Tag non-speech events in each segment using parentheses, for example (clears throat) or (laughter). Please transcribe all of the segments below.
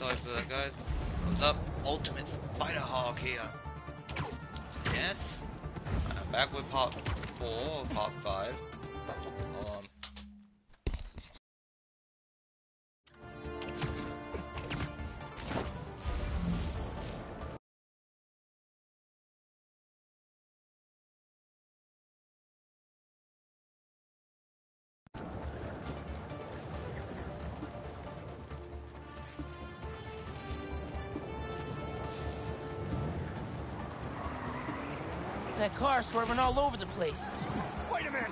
That, guys. What's up? Ultimate Spider Hog here. Yes. I'm back with part 4 or part 5. Um, car swerving all over the place. Wait a minute!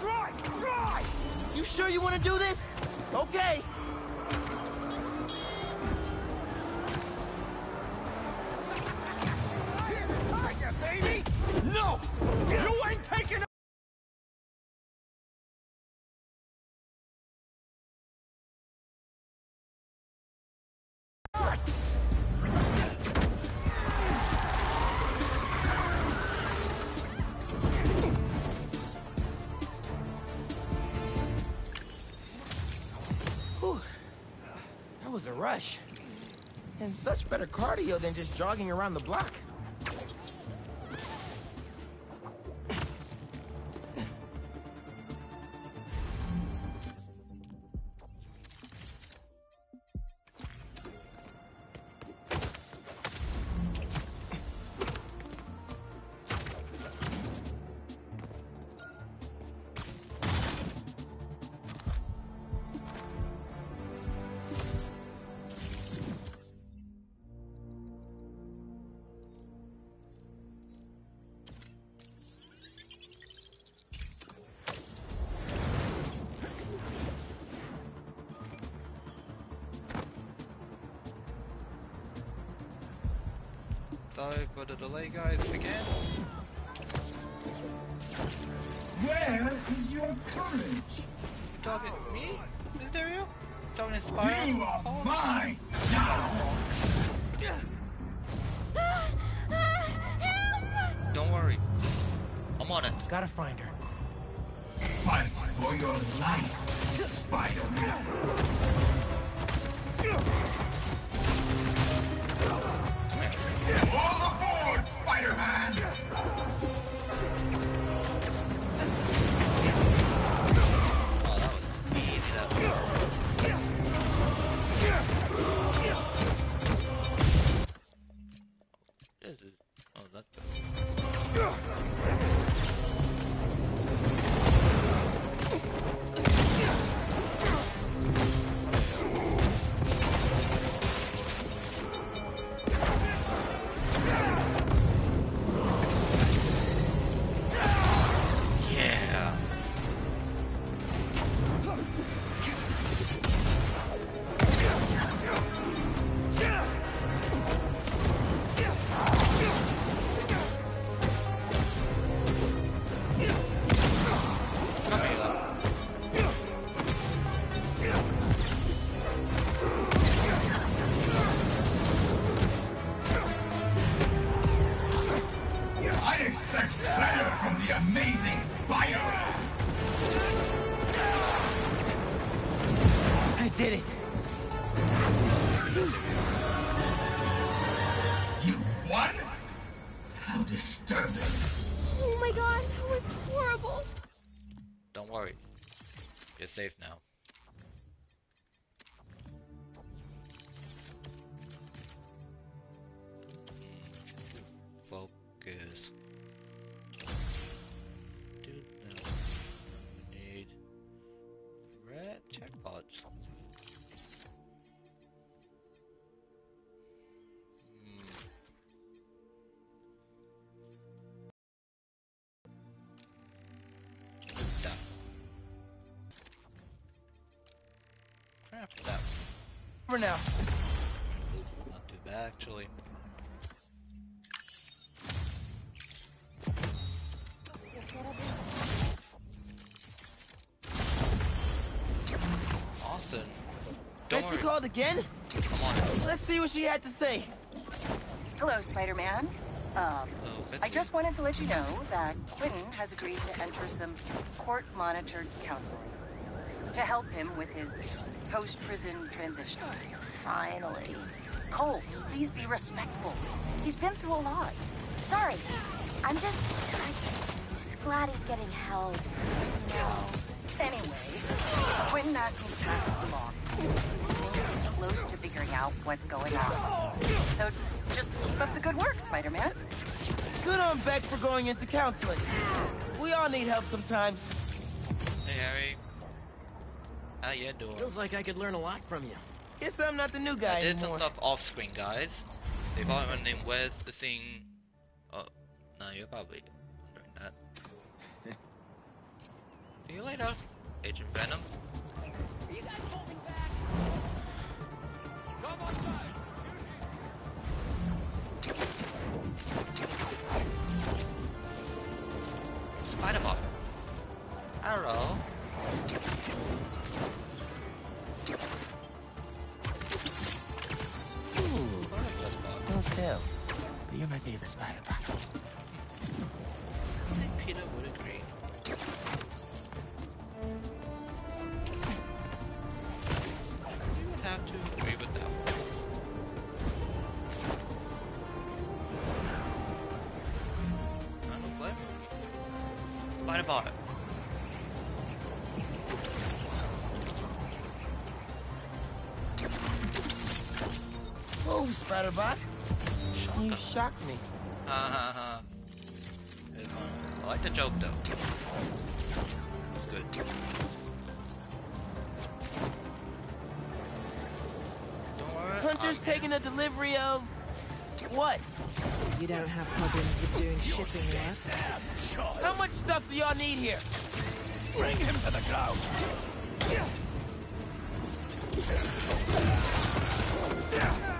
Drive! Drive! You sure you want to do this? Okay. Hiya, baby! No! You ain't taking And such better cardio than just jogging around the block. Sorry for the delay, guys, again. Where is your courage? You talking to me, Mysterio? Talking to Spider? You are Hawk? mine now! Don't worry. I'm on it. Gotta find her. Fight for your life, Spider-Man. All aboard, Spider-Man! Craft that. For now. Not too bad actually. Awesome. Don't Bet she worry. called again? Come on. Let's see what she had to say. Hello, Spider-Man. Um, Oh, I just wanted to let you know that Quentin has agreed to enter some court-monitored counseling. To help him with his post-prison transition. Finally. Cole, please be respectful. He's been through a lot. Sorry. I'm just... I'm just glad he's getting help. You know. Anyway, Quentin asked me to pass this along. He thinks he's close to figuring out what's going on. So just keep up the good work, Spider-Man. Good on Beck for going into counseling. We all need help sometimes. Hey, Harry. How you doing? Feels like I could learn a lot from you. Guess I'm not the new guy I did some anymore. stuff off screen, guys. They probably were named Where's the thing? Oh, no, you're probably doing that. (laughs) See you later, Agent Venom. Are you guys holding back? Come on, guys! Spider-Bot. Arrow. Tell. But you're my favorite spider bot. I think Peter would agree. You would have to agree with that one. I don't blame him. Spider bot. Shocked me. Ha ha ha. It's fun. I like the joke though. It's good. Don't worry. Hunter's I'm- taking a delivery of... What? You don't have problems with doing shipping yet? How much stuff do y'all need here? Bring him to the clouds. Get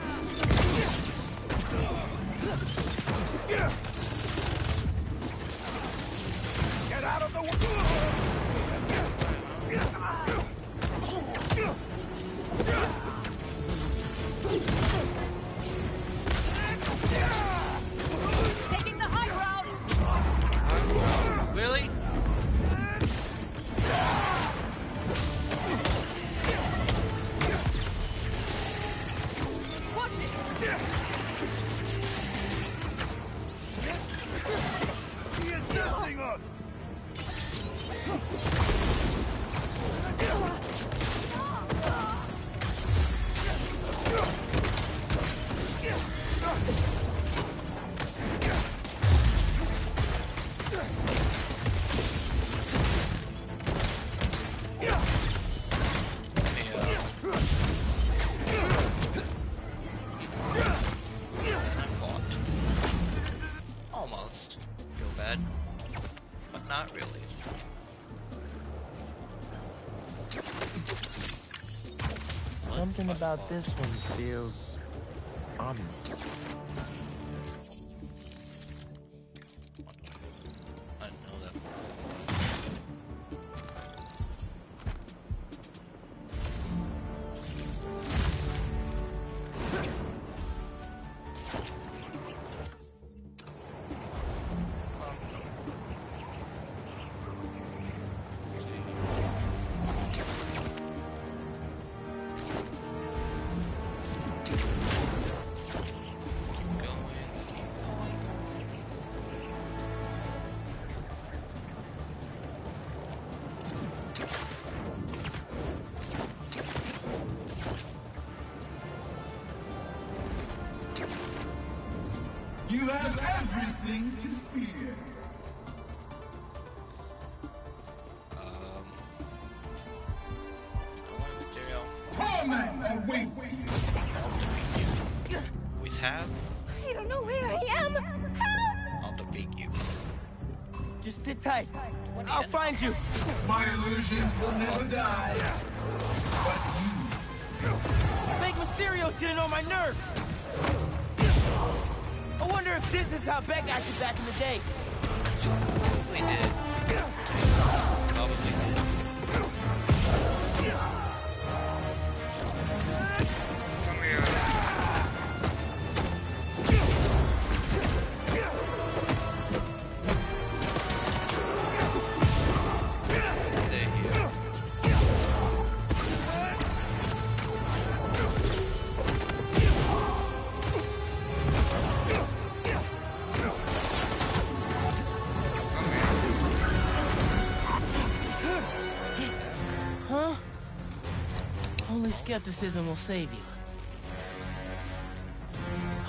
about this one feels... I'll defeat you. Always have? I don't know where I am! Help! I'll defeat you. Just sit tight! I'll find you. My illusions will never is how back in the day. Probably did. Skepticism will save you.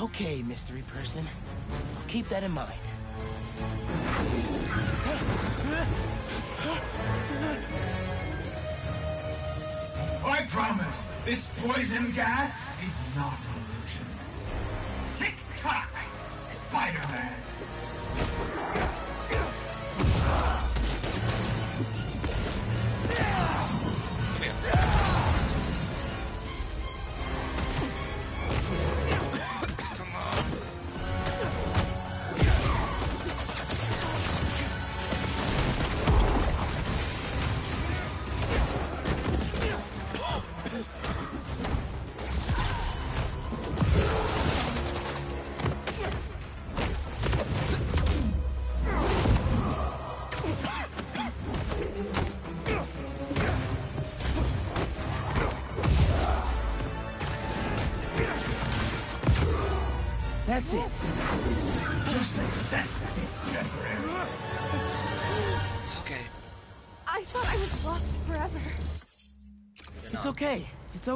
Okay, mystery person. I'll keep that in mind. I promise, this poison gas is not an illusion. Tick tock, Spider-Man.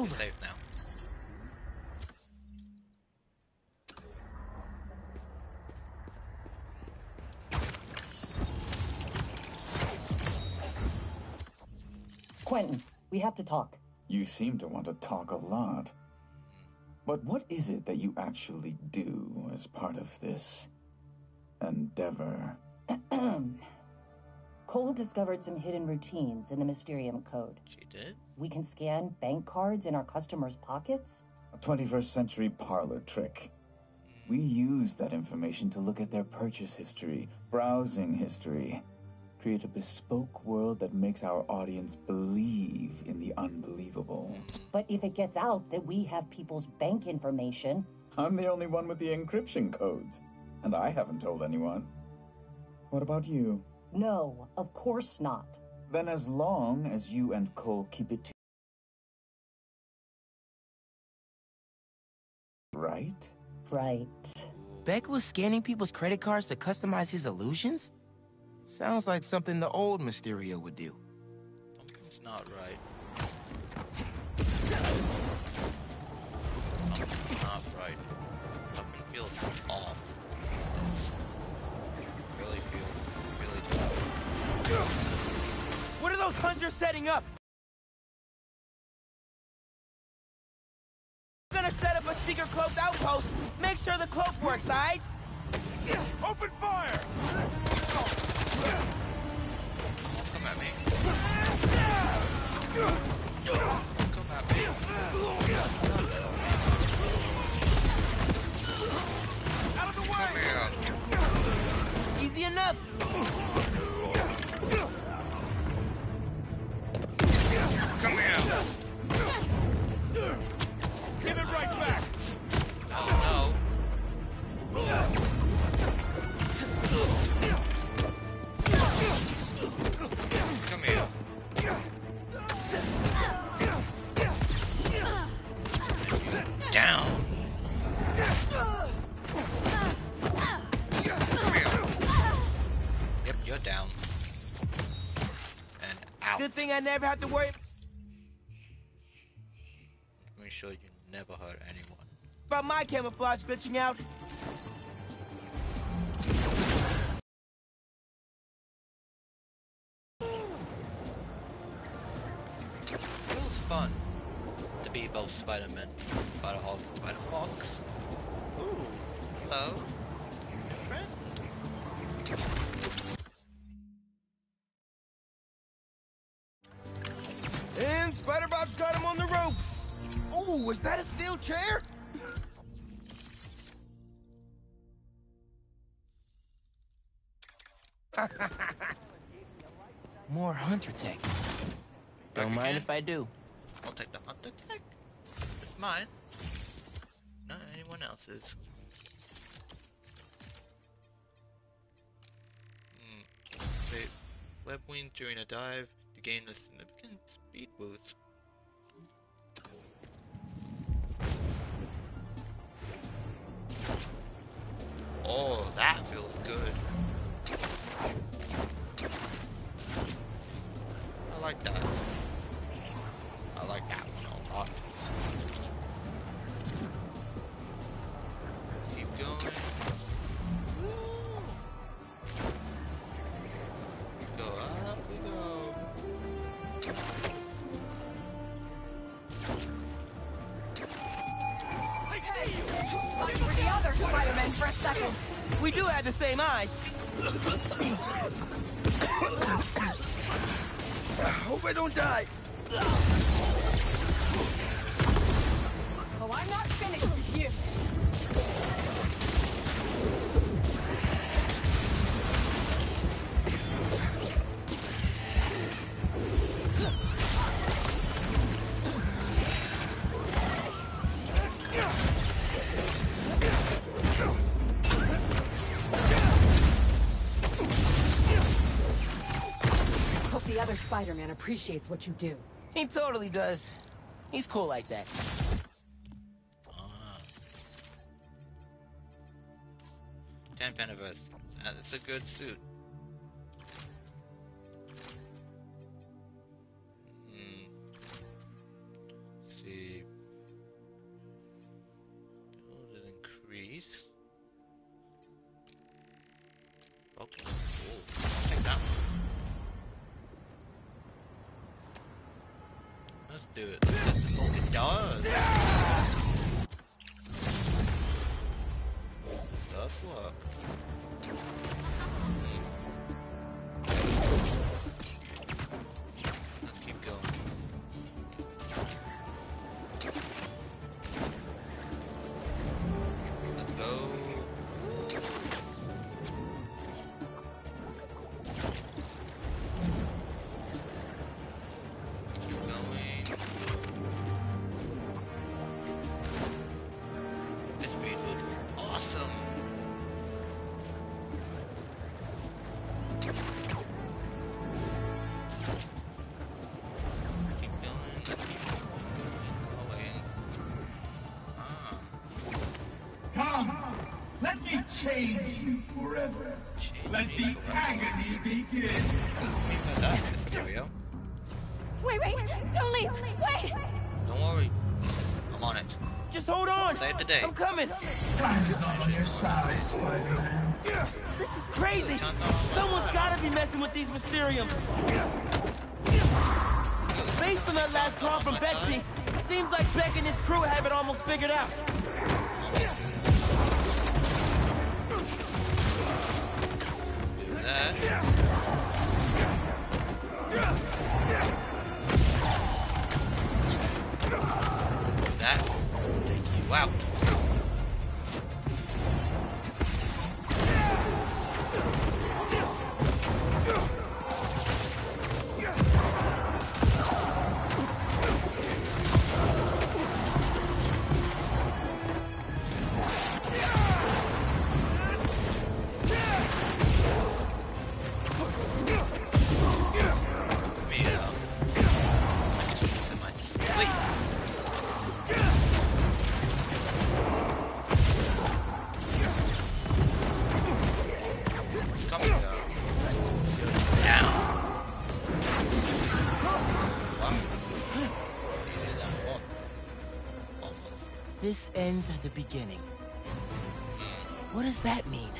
It's over. Safe now. Quentin, we have to talk. You seem to want to talk a lot. But what is it that you actually do as part of this endeavor? (clears throat) Cole discovered some hidden routines in the Mysterium Code. She did? We can scan bank cards in our customers' pockets? A 21st century parlor trick. We use that information to look at their purchase history, browsing history, create a bespoke world that makes our audience believe in the unbelievable. But if it gets out that we have people's bank information, I'm the only one with the encryption codes, and I haven't told anyone. What about you? no, of course not. Then, as long as you and Cole keep it to. Right? Right. Beck was scanning people's credit cards to customize his illusions? Sounds like something the old Mysterio would do. Something's not right. Those hunters setting up? Gonna set up a secret cloaked outpost. Make sure the cloak works, alright? Open fire! Come at me. I never have to worry Make sure you never hurt anyone. about my camouflage glitching out. That a steel chair? (laughs) More hunter tech. Don't mind again? if I do. I'll take the hunter tech. It's mine. Not anyone else's. Hmm. Save web wing during a dive to gain a significant speed boost. That feels good. Spider-Man appreciates what you do. He totally does. He's cool like that. Dan Pennyworth. That's a good suit. Change you forever. change Let the forever. agony begin. We've had that, Mysterio. Wait, wait, don't leave. Wait. Don't worry. I'm on it. Just hold on. Save the day. I'm coming. Time's not on your side, Spider-Man. This is crazy. Someone's gotta be messing with these Mysteriums. Based on that last call from Betsy, seems like Beck and his crew have it almost figured out. This ends at the beginning. What does that mean?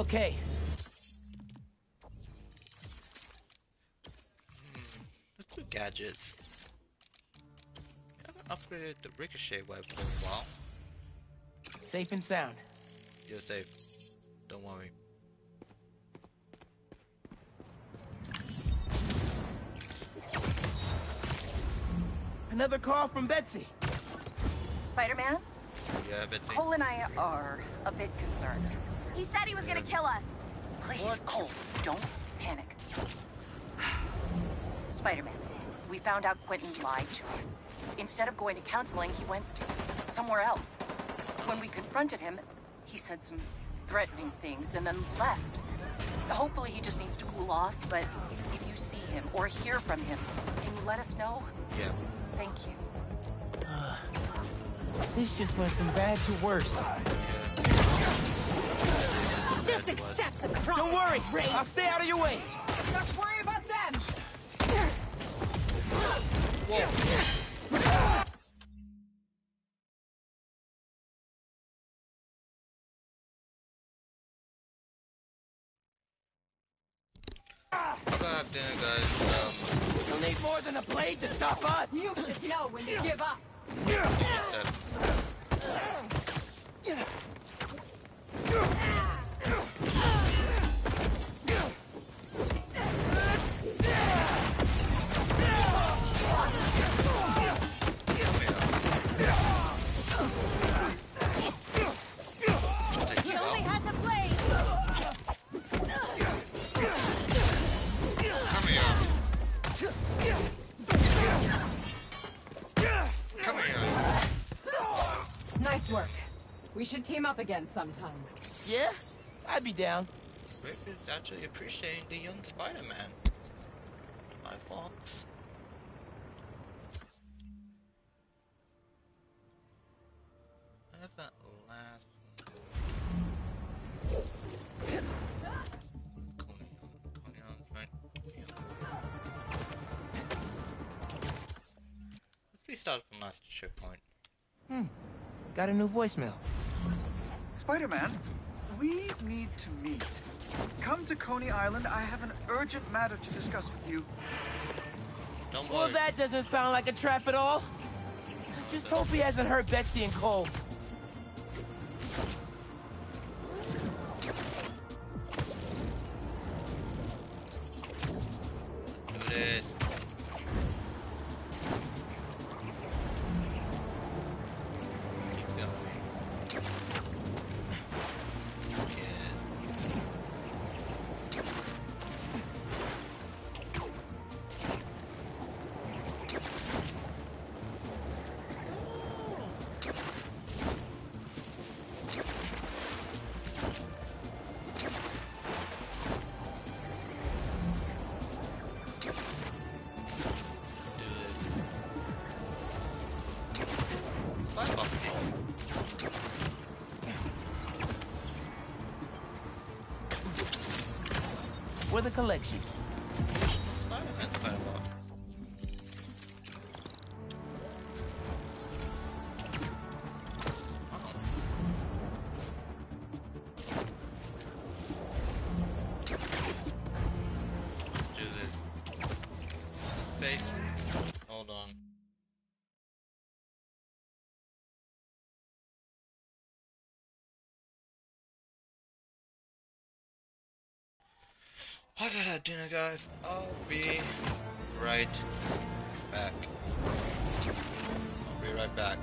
Swift? You're okay. Hmm, let's do gadgets. I haven't upgraded the ricochet web for a while. Safe and sound. You're safe. Don't worry. Another call from Betsy. Spider-Man, Yeah, Betsy. Cole and I are a bit concerned. He said he was gonna kill us. Please, Cole, don't panic. (sighs) Spider-Man, we found out Quentin lied to us. Instead of going to counseling, he went somewhere else. When we confronted him, he said some threatening things and then left. Hopefully he just needs to cool off, but if you see him or hear from him, can you let us know? Yeah. Thank you. (sighs) This just went from bad to worse. Just accept the cross. Don't worry. I'll stay out of your way. Don't worry about them. I'm gonna have guys. Um, You'll need more than a blade to stop us. You should know when to give up. set. Nice work. We should team up again sometime. Yeah? I'd be down. Rick is actually appreciating the young Spider-Man. My Fox. That's that last one. Coney Island- Coney Island's right. Yeah. Let's restart from last checkpoint. Got a new voicemail. Spider-Man, we need to meet. Come to Coney Island. I have an urgent matter to discuss with you. Don't Well, worry. that doesn't sound like a trap at all. I just hope he hasn't hurt Betsy and Cole. Do this. For the collection. Dinner, guys. I'll be right back. I'll be right back.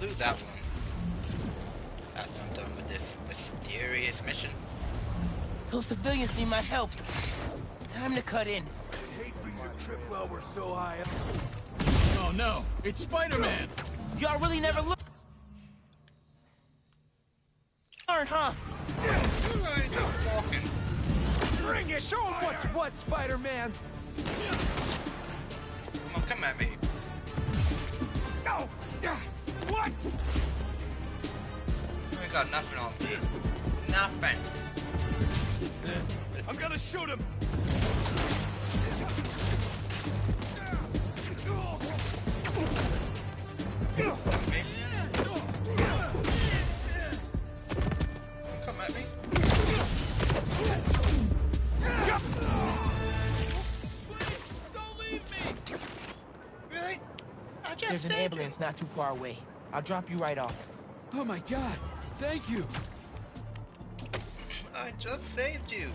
Do that one. After I'm done with this mysterious mission. Those civilians need my help. Time to cut in. I hate for you to trip while we're so high up. Oh no, it's Spider-Man! Y'all really never look. Learn, huh? Bring it! Show him what's what, Spider-Man! Come on, come at me. No! What? We got nothing on me. Nothing. I'm gonna shoot him! Me? There's an ambulance not too far away. I'll drop you right off. Oh my god! Thank you! you. I just saved you.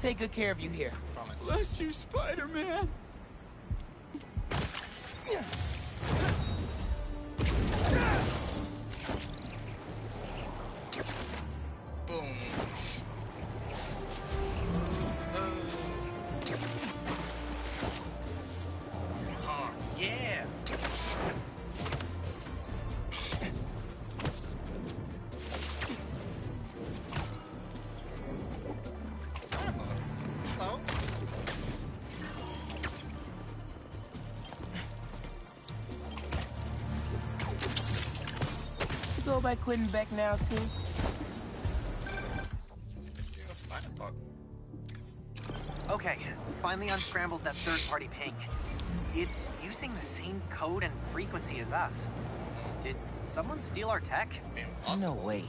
Take good care of you here. Promise. Bless you, Spider-Man! You go by Quentin Beck now, too? Okay, finally unscrambled that third-party ping. It's using the same code and frequency as us. Did someone steal our tech? No way.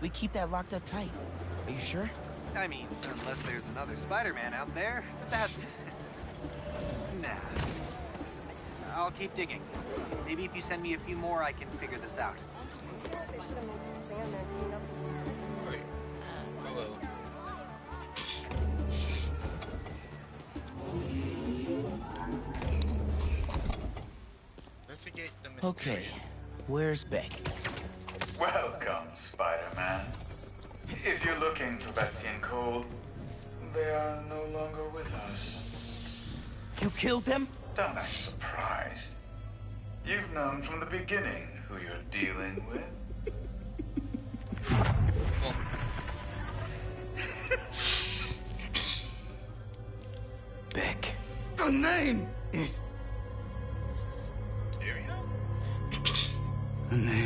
We keep that locked up tight. Are you sure? I mean, unless there's another Spider-Man out there, but that's... (laughs) nah. I'll keep digging. Maybe if you send me a few more, I can figure this out. Hello. Investigate the mystery. Okay. Where's Beck? Welcome, Spider-Man. If you're looking for Betsy and Cole, they are no longer with us. You killed them? Don't act surprised. You've known from the beginning who you're dealing with. Beck. The name is. The name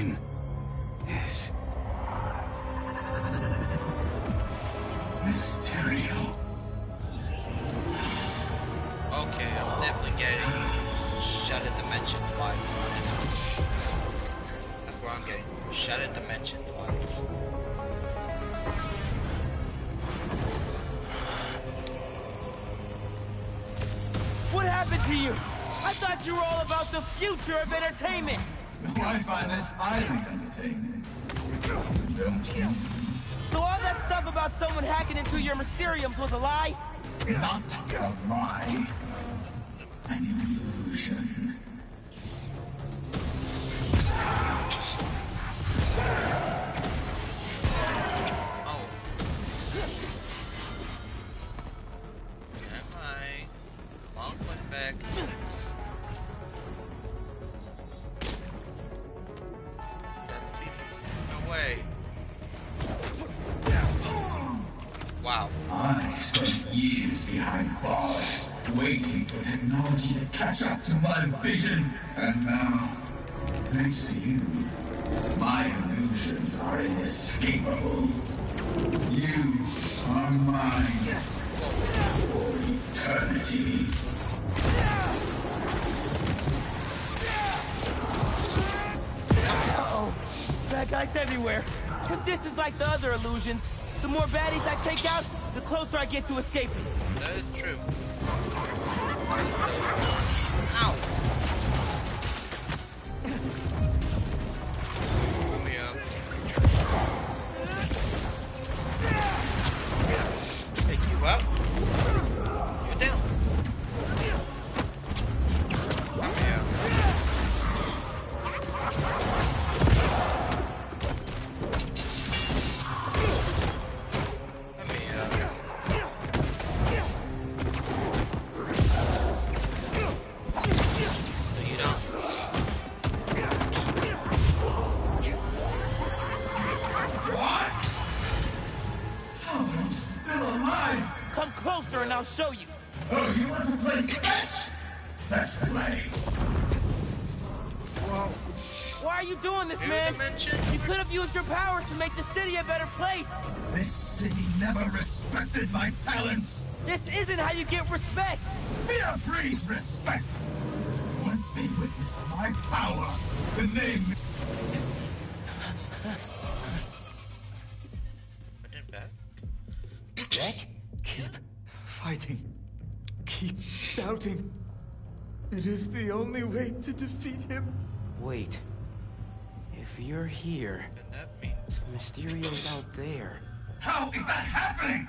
Everywhere. But this is like the other illusions, the more baddies I take out, the closer I get to escaping. That is true. Why are you doing this, man? You could have used your powers to make the city a better place. This city never respected my talents. This isn't how you get respect. Fear breeds respect. Once they witness my power, the name I did bad. Jack? Keep fighting. Keep doubting. It is the only way to defeat him. Wait. If you're here, And that means. Mysterio's out there. How is that happening?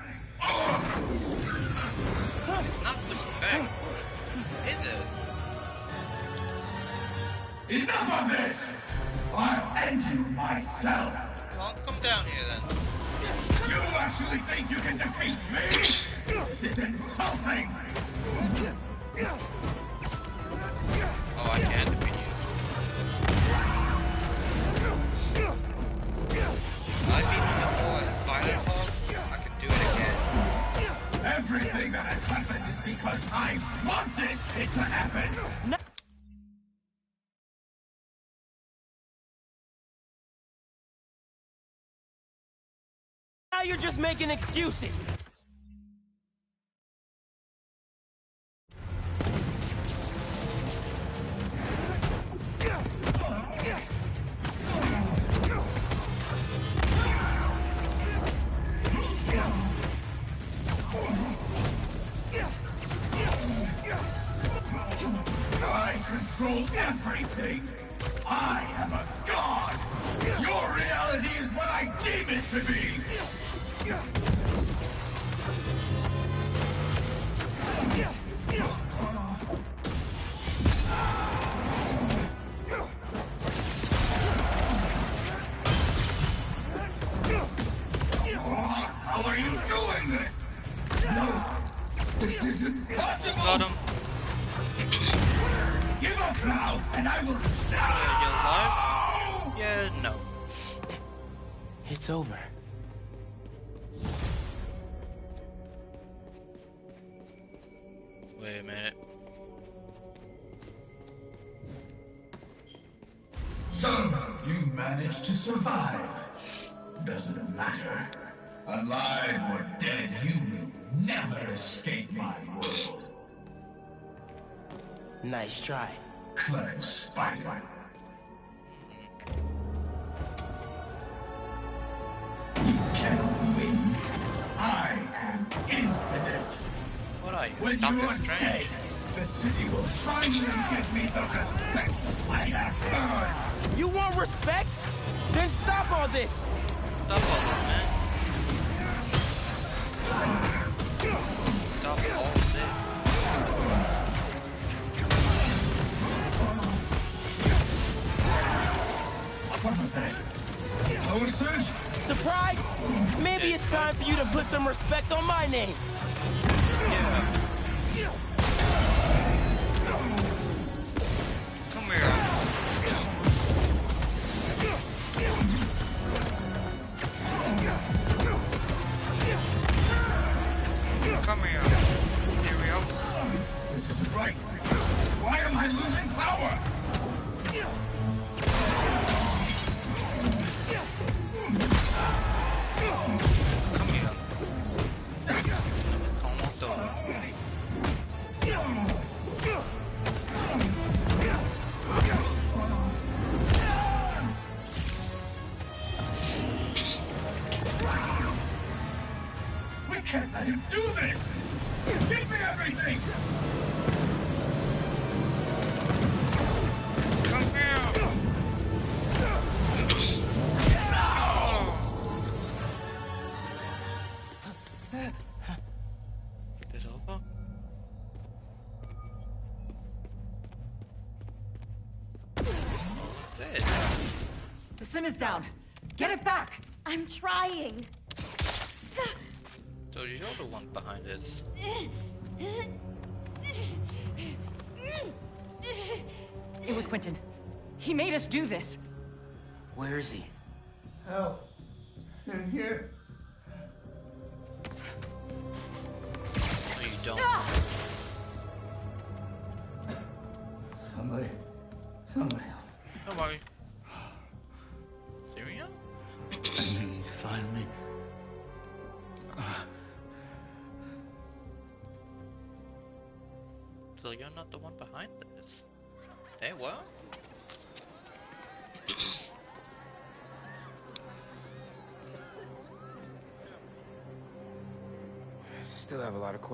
It's not pushing back. Is it? Enough of this! I'll end you myself! Well, come down here then. You actually think you can defeat me? This is insulting! Because I wanted it to happen! Now you're just making excuses. Survive. Doesn't matter. Alive or dead, you will never escape my world. Nice try. Clever spider. You cannot win. I am infinite. What are you? When Doctor you're Strange? dead, the city will finally give me the respect I have earned. You want respect? Then stop all this. Stop all this, man. Stop all this. What was that? Power surge? Surprise? Maybe it's time for you to put some respect on my name. Come down. Get it back! I'm trying. So you're the one behind this. It was Quentin. He made us do this. Where is he? Help!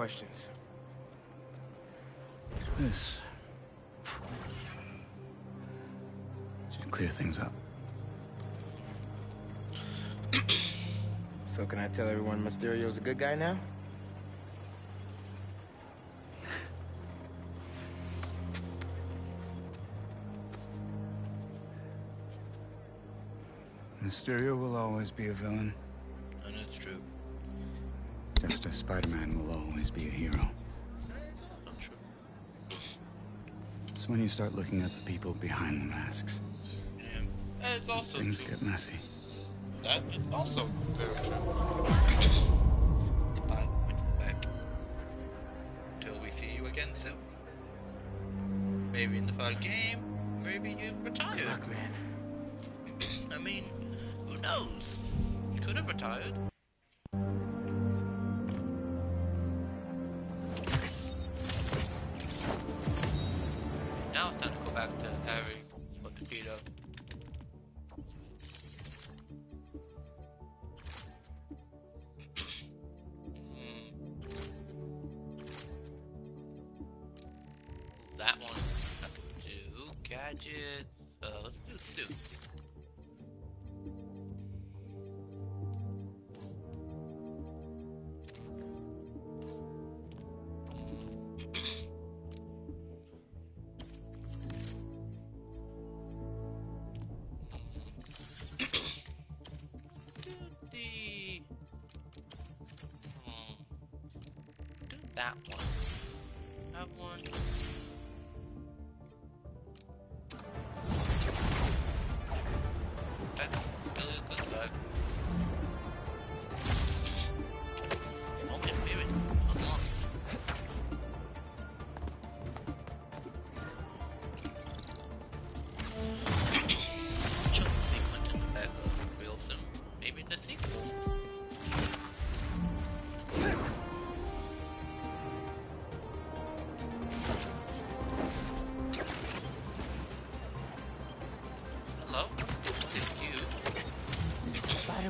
Questions. This should clear things up. So can I tell everyone Mysterio's a good guy now? Mysterio will always be a villain, Spider-Man will always be a hero. It's when you start looking at the people behind the masks. Yeah. And it's also Things get messy. That is also very true.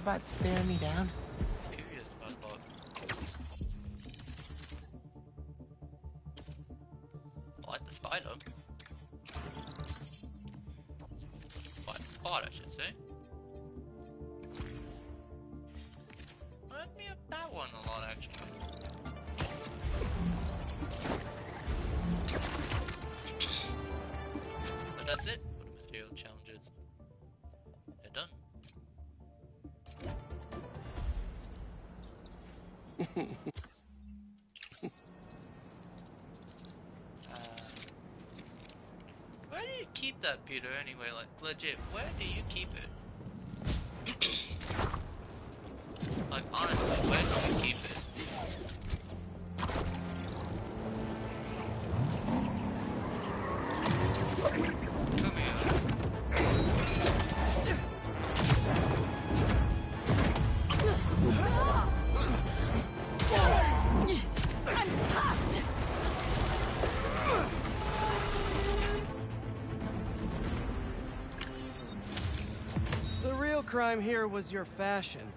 This Spider-Bot staring me down? Uh, where do you keep that, Peter, anyway? Like, legit, where do you keep it? (coughs) like, honestly, where do you keep it? Real here was your fashion.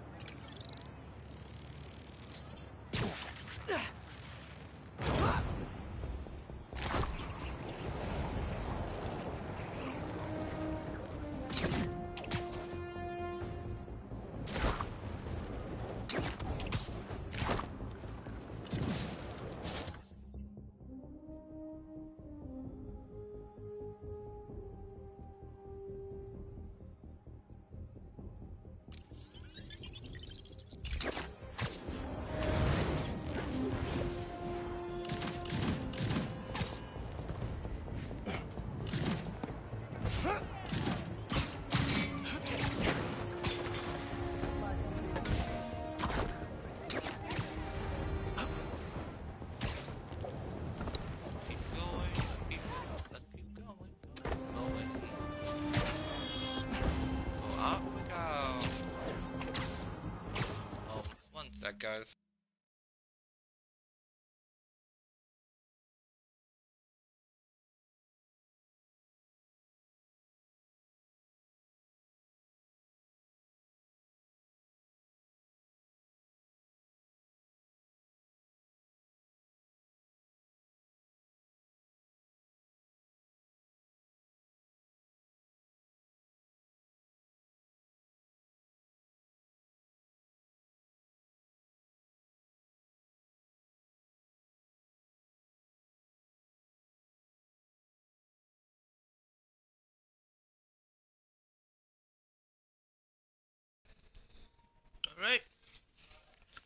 Alright.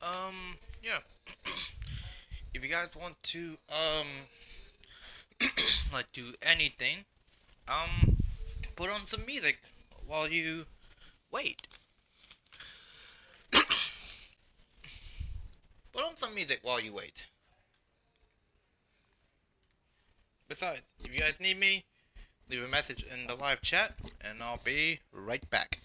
Um, yeah. (clears throat) if you guys want to, um, (clears throat) like do anything, um, put on some music while you wait. (clears throat) put on some music while you wait. Besides, if you guys need me, leave a message in the live chat, and I'll be right back.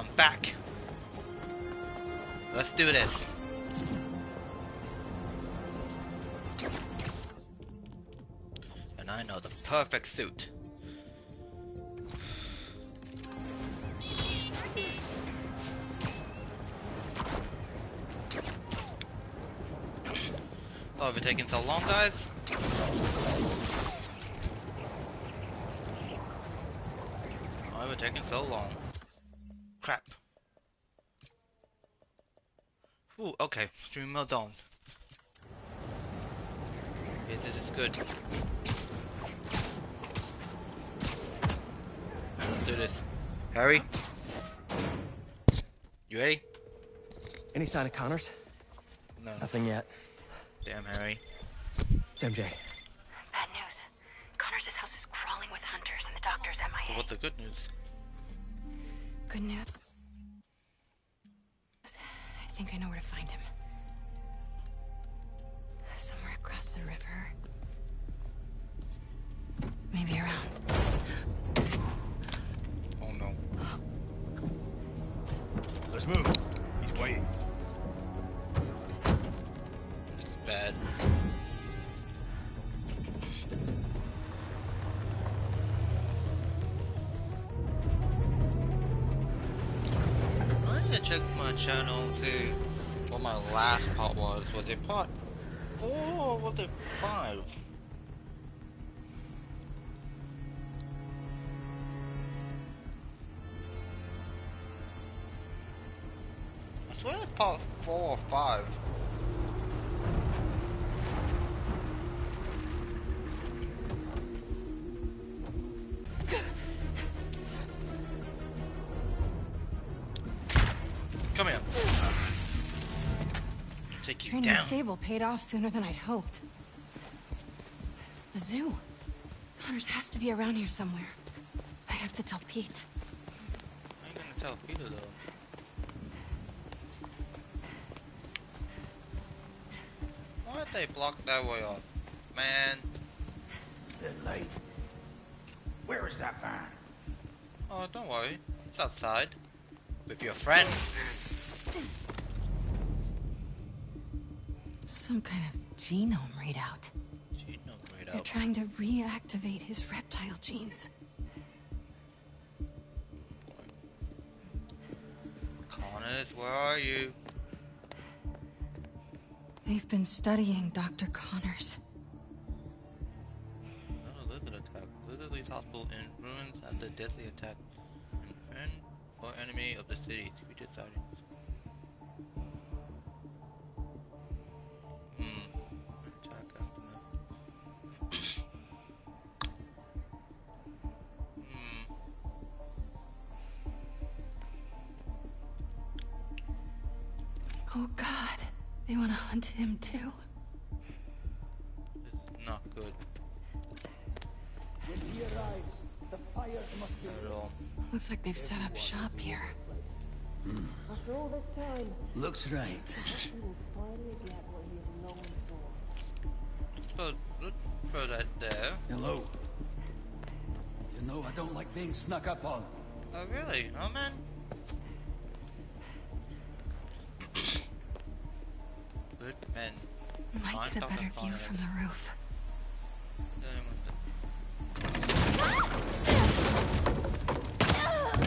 I'm back. Let's do this. And I know the perfect suit. Oh, we're taking so long, guys. Why are we taking so long? Ooh, okay, three modes on. Okay, this is good. Let's do this. Harry? You ready? Any sign of Connors? No. Nothing yet. Damn, Harry. It's MJ. Bad news. Connors' house is crawling with hunters and the doctor's MIA. So what's the good news? Good news. I think I know where to find him. Somewhere across the river. Maybe around. Oh no. Let's move. My channel to what my last part was. Was it part four or was it five? Sable paid off sooner than I'd hoped. The zoo. Connors has to be around here somewhere. I have to tell Pete. I ain't gonna tell Peter though. Why'd they block that way off? Man. They're late. Where is that van? Oh, don't worry. It's outside. With your friend. Some kind of genome readout. Genome They're trying to reactivate his reptile genes. Connors, where are you? They've been studying Dr. Connors. Another lizard attack. Lizardly's hospital in ruins after deadly attack. An friend or enemy of the city. Secret sightings. Hmm. They want to hunt him too. This not good When he arrives, the fires must be at all. Looks like they've set up shop here. Hmm. After all this time, Looks right. he will finally get what he is longing for. Let's throw that there. Hello. You know I don't like being snuck up on. Oh, really? Oh, man. Good men. Might get a better view from the roof.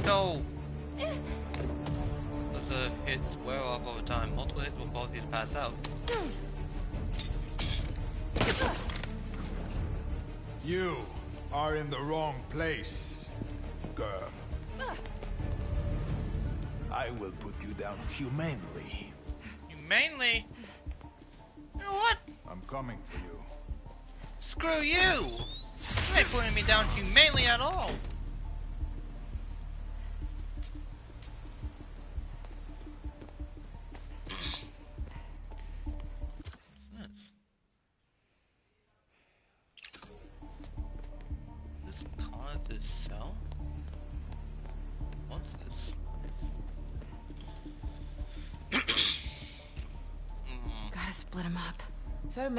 No! Those uh, hits wear off over time. Multiple hits will cause you to pass out. You are in the wrong place, girl. I will put you down humanely. You mainly. You know what? I'm coming for you. Screw you! You ain't putting me down humanely at all.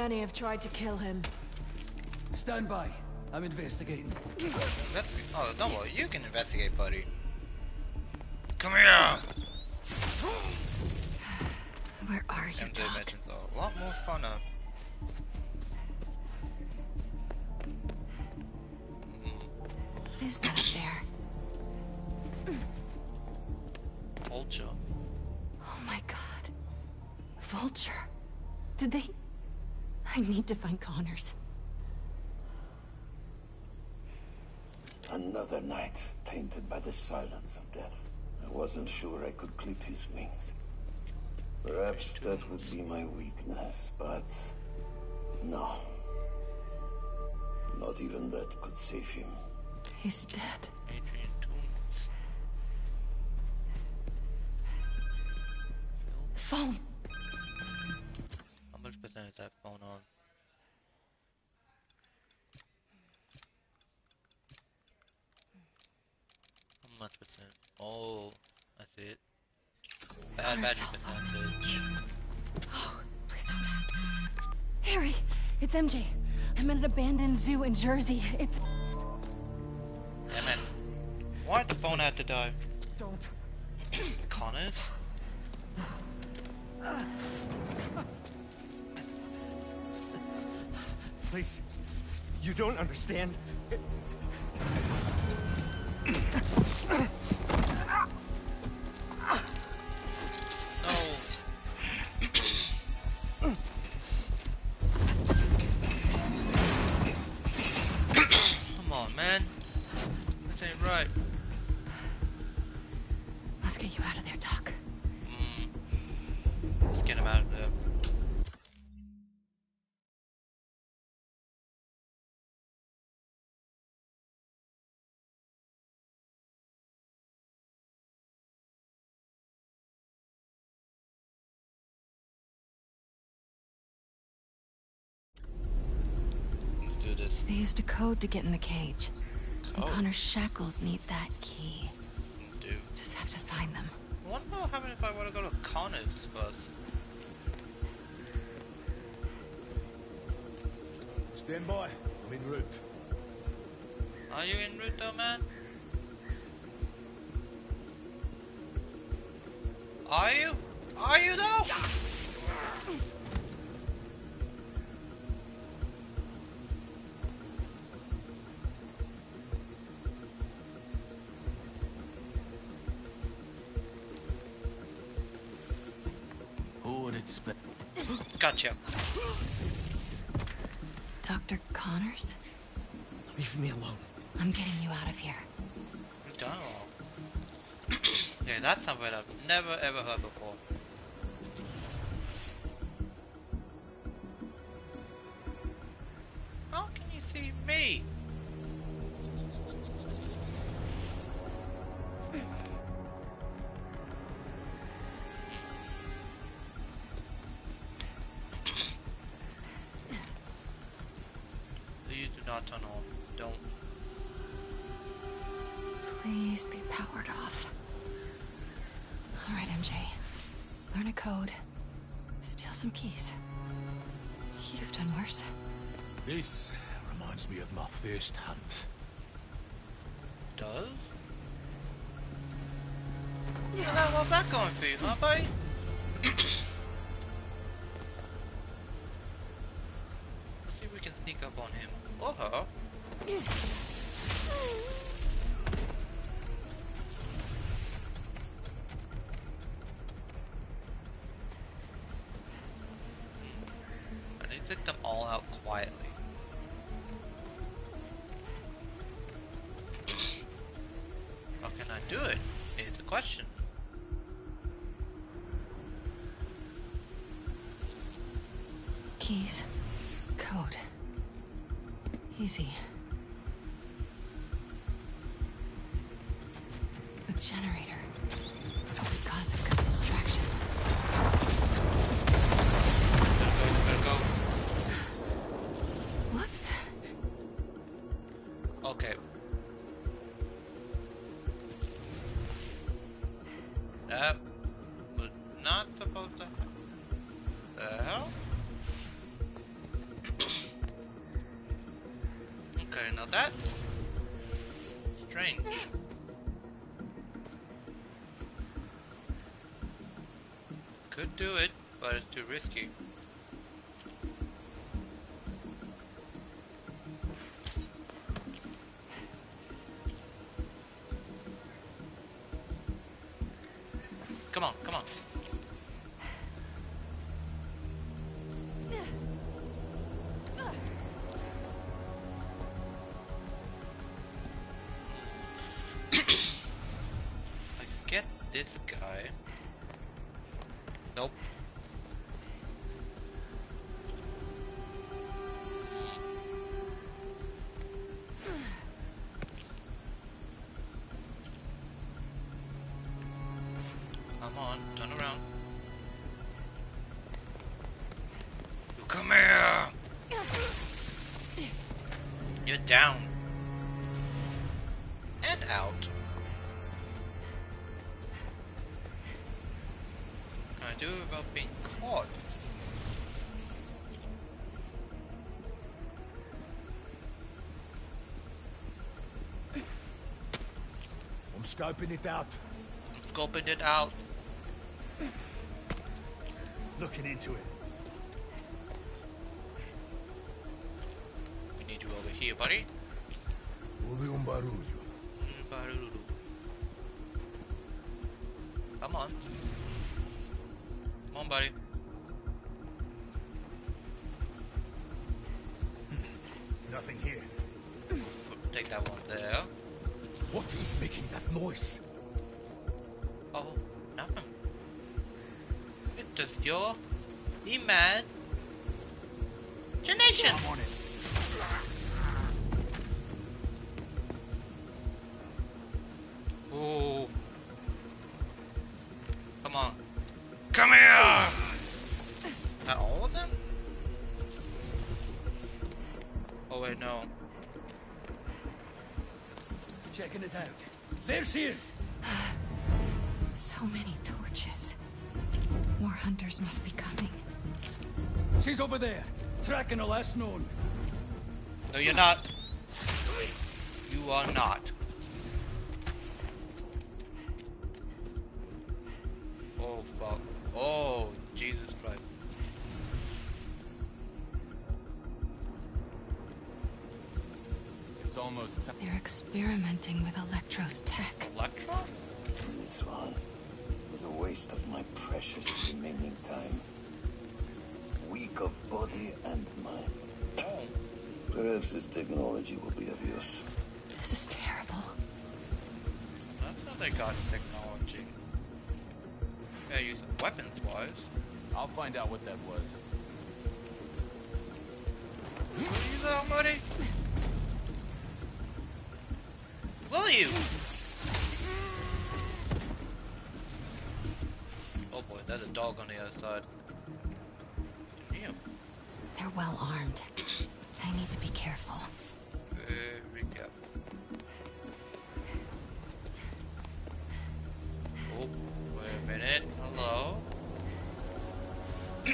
Many have tried to kill him. Stand by. I'm investigating. That, oh, don't worry. You can investigate, buddy. Come here! (sighs) Where are you, MJ Doc? mentions a lot more fun of. What is that need to find Connors. Another night tainted by the silence of death. I wasn't sure I could clip his wings. Perhaps that would be my weakness, but no. Not even that could save him. He's dead. Phone. It's MJ. I'm at an abandoned zoo in Jersey. It's... Yeah, man. Why'd the phone have to die? Don't. (clears throat) Connors? Please. You don't understand. (clears throat) They used a code to get in the cage. And Code? Connor's shackles need that key. Do. Just have to find them. I wonder what happened if I were to go to Connors first. Stand by. I'm en route. Are you en route though, man? Are you? Are you though? Who would expect? Gotcha. Dr. Connors? Leave me alone. I'm getting you out of here. We've (clears throat) done yeah, that's something I've never ever heard before. I need to them all out quietly. How can I do it? Is the question. Keys. Code. Easy. The generator. Okay, now Come on, turn around. You come here! You're down. And out. Can I do about being caught? I'm scoping it out. I'm scoping it out. Looking into it. We need you over here, buddy. Checking. There she is. So many torches. More hunters must be coming. She's over there, tracking the last known. No, you're not. You are not. Experimenting with Electro's tech. Electro? This one was a waste of my precious remaining time. Weak of body and mind. Perhaps this technology will be of use. This is terrible. That's how they got technology. Yeah, use it weapons wise. I'll find out what that was. Will you though, buddy? Will you? Oh boy, there's a dog on the other side. Damn. They're well armed. I need to be careful. Very careful. Oh, wait a minute. Hello? (coughs)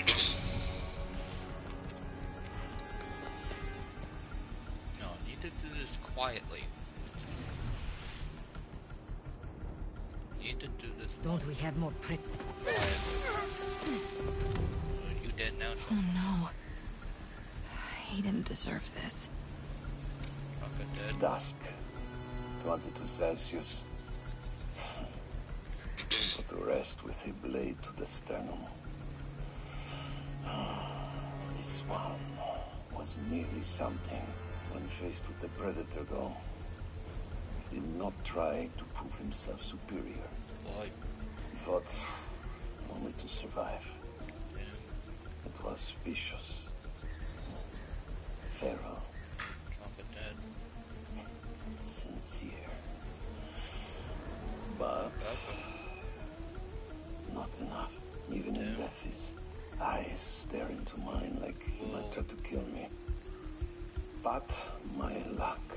no, I need to do this quietly. Need to do this. Don't we have more prick? Oh no. He didn't deserve this. Dusk. 22 Celsius. Put to rest with a blade to the sternum. This one was nearly something when faced with the Predator, though. He did not try to prove himself superior. Why? He fought only to survive. Was vicious, feral, dead. sincere. But not enough. Even in death, his eyes stare into mine like he might try to kill me. But my luck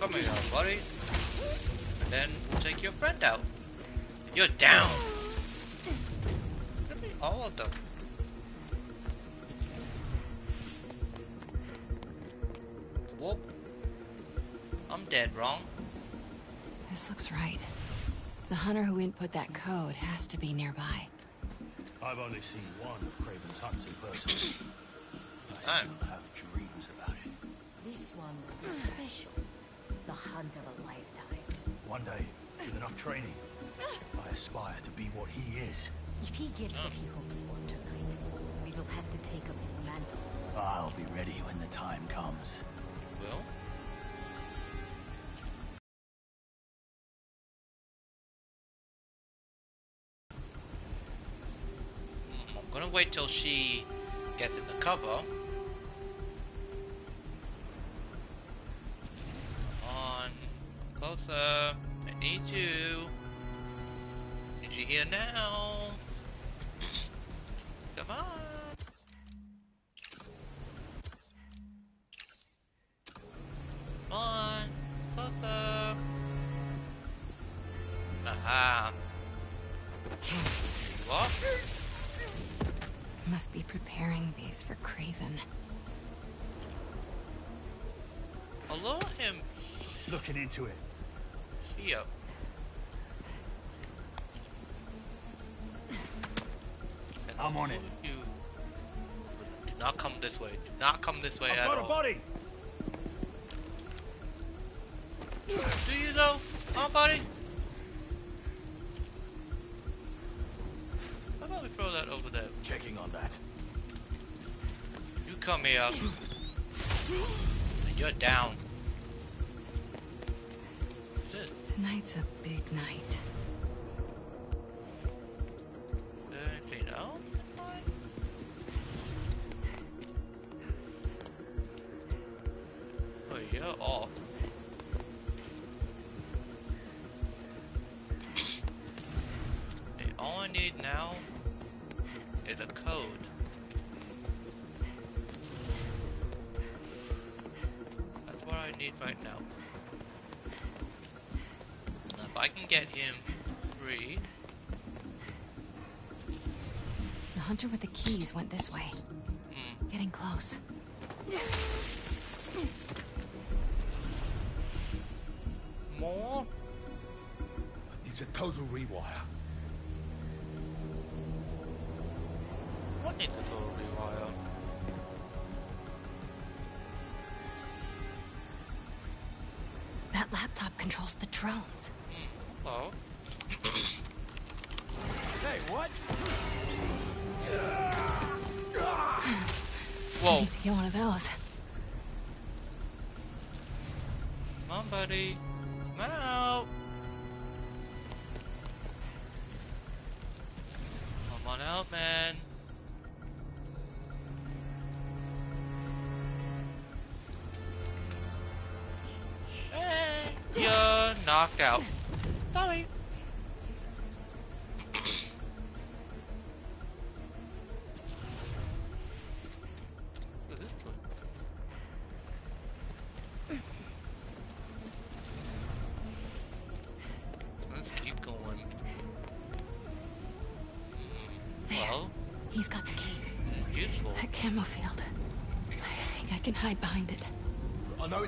Come here, buddy. And then we'll take your friend out. You're down. Look at me, all of them. Whoop. I'm dead wrong. This looks right. The hunter who input that code has to be nearby. I've only seen one of Kraven's huts in person. I still have dreams about it. This one is special. The hunt of a lifetime. One day, with enough training, I aspire to be what he is. If he gets what he hopes for tonight, we will have to take up his mantle. I'll be ready when the time comes. Will? I'm gonna wait till she gets in the cover. Come closer. I need you. Need you here now. Come on. Come on, closer. Aha. You are? Must be preparing these for Kraven. Allow him Looking into it. Here. And I'm on it. You do not come this way. Do not come this way I've at got a body! Do you though? Huh, buddy? How about we throw that over there? Checking on that. You come here. And (laughs) you're down. Tonight's a big night. A total rewire. What needs a total rewire? That laptop controls the drones. Hmm, Hello. (coughs) Hey, what? (sighs) Whoa. I need to get one of those. Come on, buddy.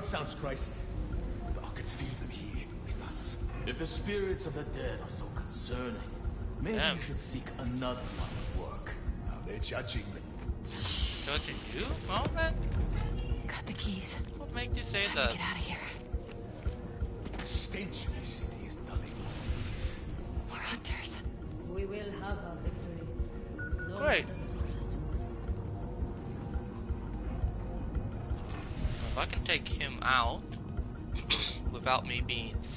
Sounds crazy, but I can feel them here with us. If the spirits of the dead are so concerning, maybe Damn. you should seek another line of work. Now they're judging me. Judging you? Oh man, Got the keys. what made you say Time that? to get out of here. The stench without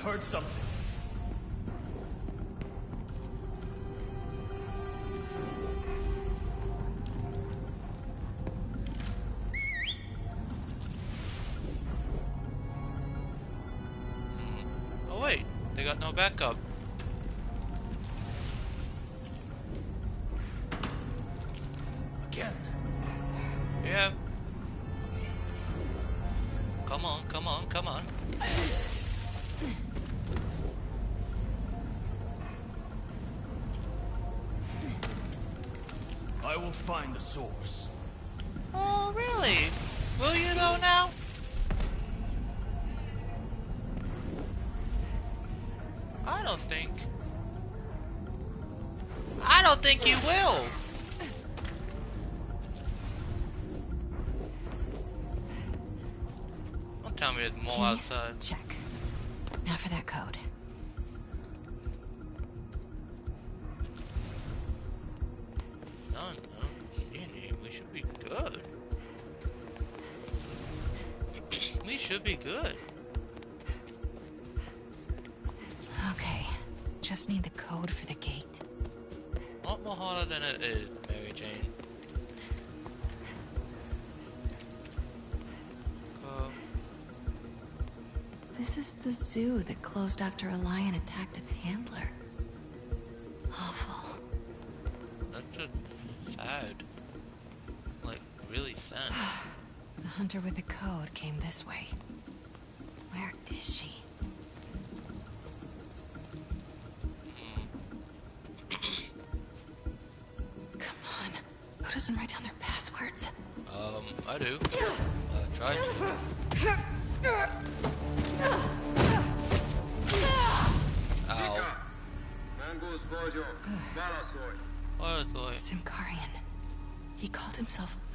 heard something. Hmm. Oh wait, they got no backup. I will find the source. Oh, really? Will you though now? I don't think. I don't think you will. Don't tell me there's more outside. Check. Closed after a lion attacked its handler. Awful. that's just sad. Like, really sad. (sighs) The hunter with the code came this way. Where is she? Come on. Who doesn't write down their passwords? Um, I do. Uh, try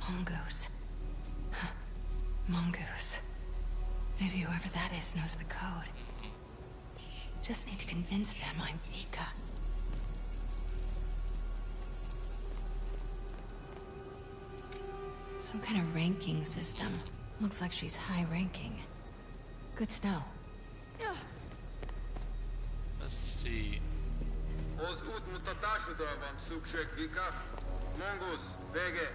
Mongoose. Mongoose. Maybe whoever that is knows the code. Just need to convince them I'm Vika. Some kind of ranking system. Looks like she's high ranking. Good to know. Let's see. Mongoose, vége.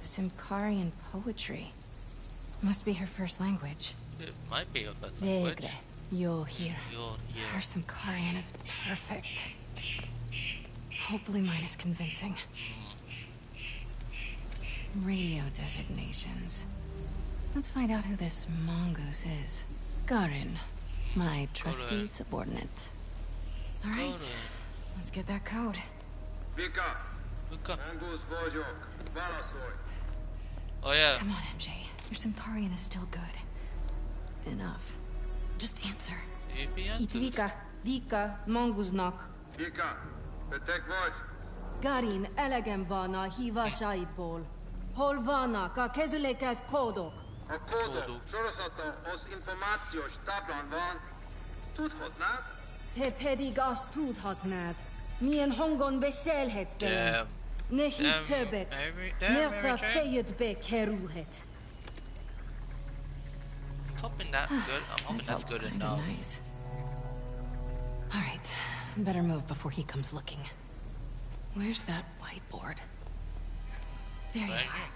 Symkarian poetry. Must be her first language. It might be a best language. Vegre. You're here. You're here. Her Symkarian is perfect. Hopefully mine is convincing. Mm. Radio designations. Let's find out who this mongoose is. Garin, my trusty Garin. subordinate. All right, let's get that code. Vika. Vika. Mongoose vagyok. Válaszolj. Oh yeah. Come on, MJ. Your Simkarian is still good. Enough. Just answer. Itt Vika. Vika, Monguznak. Vika, beteg vagy? Garin, elegem van a hívásaidból. Hol vannak a kezülékhez kódok? A kódok sorozata az információs táblán van. Tudhatnád? Te pedig azt tudhatnád. Milyen hangon beszélhetsz velem. Damn. Ne hívd Damn, um, többet, Mary- damn, mert Mary a Jane. fejedbe kerülhet. I'm hoping that's ah, good. I'm hoping that's good enough. Nice. All right, better move before he comes looking. Where's that whiteboard? There you are.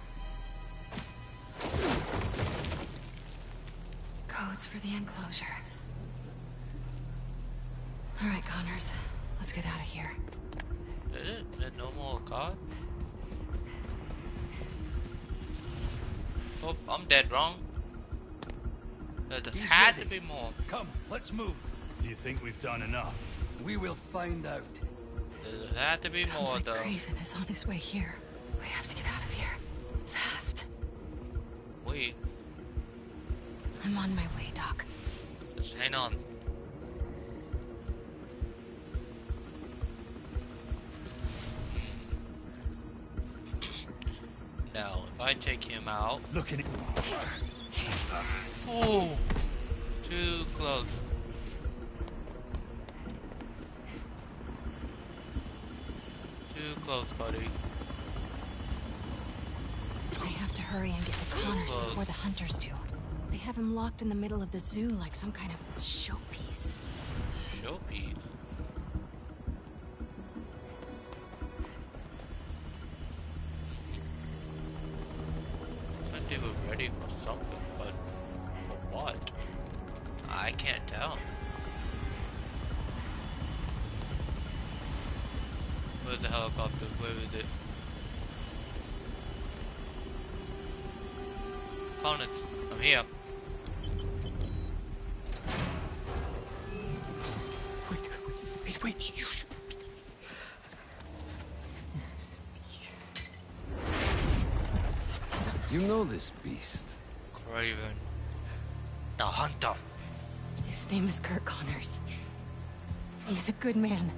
Codes for the enclosure. All right, Connors, let's get out of here. Did it? Did no more card? Oh, I'm dead wrong. There just He's had to be more. Come, let's move. Do you think we've done enough? We will find out. There had to be Sounds more like though. Kraven is on his way here. We have to get out of here. Fast. Wait, I'm on my way, Doc. just hang on. Now, if I take him out... Look at it. Oh, too close. Too close, buddy. We have to hurry and get to Connors before the hunters do. They have him locked in the middle of the zoo like some kind of showpiece. Showpiece? They were ready for something, but for what? I can't tell. Where's the helicopter? Where is it? Connors, I'm here. Wait, wait, shh. You know this beast. Kraven. The hunter. His name is Kurt Connors. He's a good man.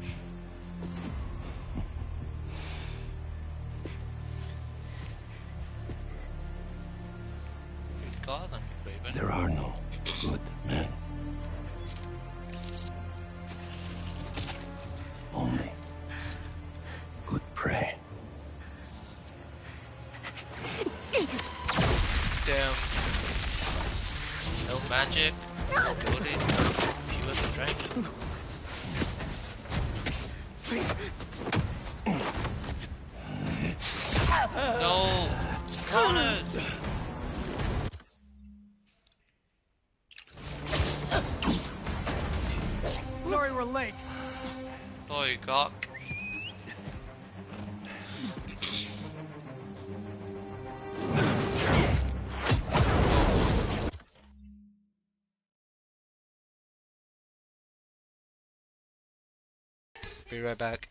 He's calling Kraven. There are no good men. No Be right back.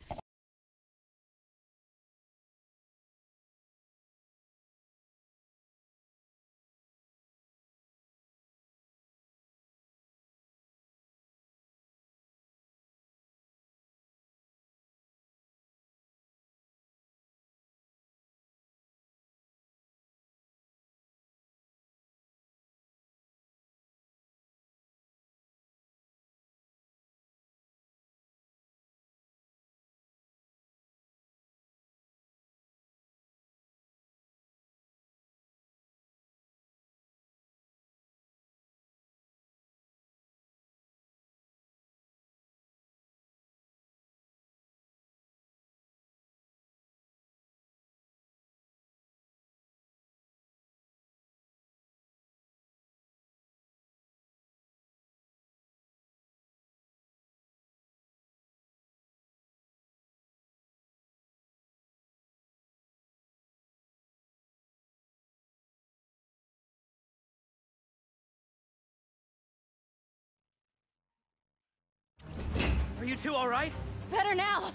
Are you two alright? Better now.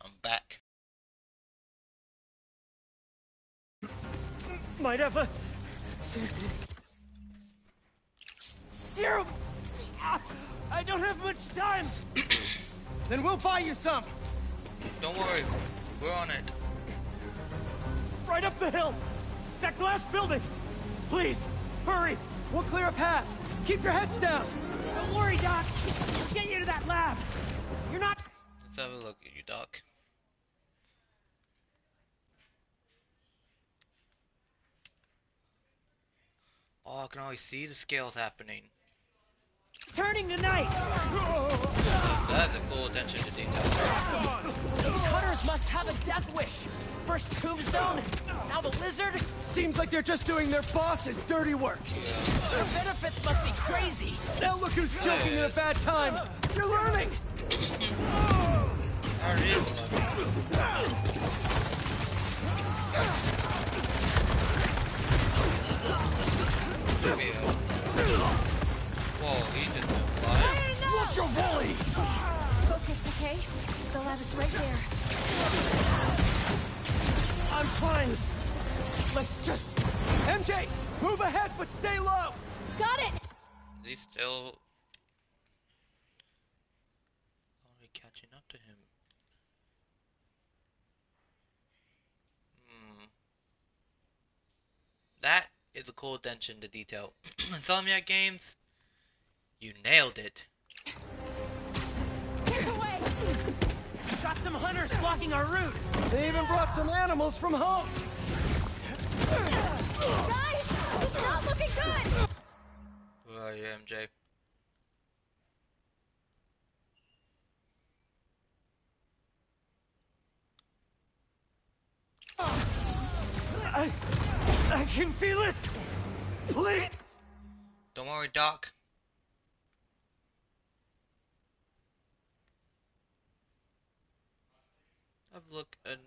I'm back. Might have a... Serum! I don't have much time! (clears throat) then we'll buy you some! Don't worry, we're on it. Right up the hill! That glass building! Please, hurry! We'll clear a path! Keep your heads down! Don't worry, Doc! We'll get you to that lab! You're not... Let's have a look at you, Doc. Oh, I can always see the scales happening. Turning tonight! That's a cool attention to detail. These hunters must have a death wish! First Tombstone, now the Lizard? Seems like they're just doing their boss's dirty work. Their benefits must be crazy! Now look who's joking at a bad time! You're learning! Whoa, he just went flying. Watch your volley! Focus, okay? The lab is right there. I'm fine. Let's just... MJ, move ahead, but stay low! Got it! Is he still... Are we catching up to him? Hmm. That is a cool attention to detail. (clears throat) Insomniac Games, you nailed it. Get away! got some hunters blocking our route. They even brought some animals from home. Guys, it's not looking good! Where are you, MJ? I, I can feel it. Please. Don't worry, Doc. Have a look and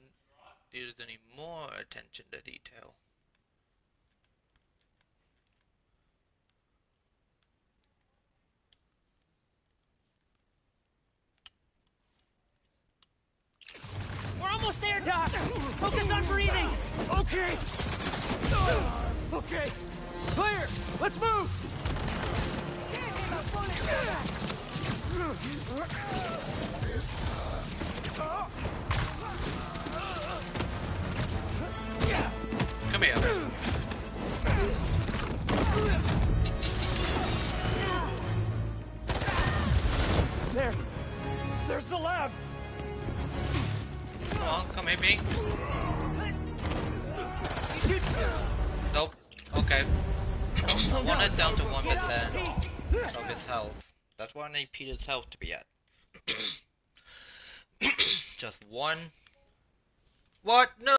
see if there's any more attention to detail. We're almost there, Doc. Focus on breathing. Okay. Okay. Clear. Let's move. Come here. There. There's the lab. Come on, come hit me. Nope. Okay. I want it down to 1% of his health. That's where I need Peter's health to be at. (coughs) Just one. What? No!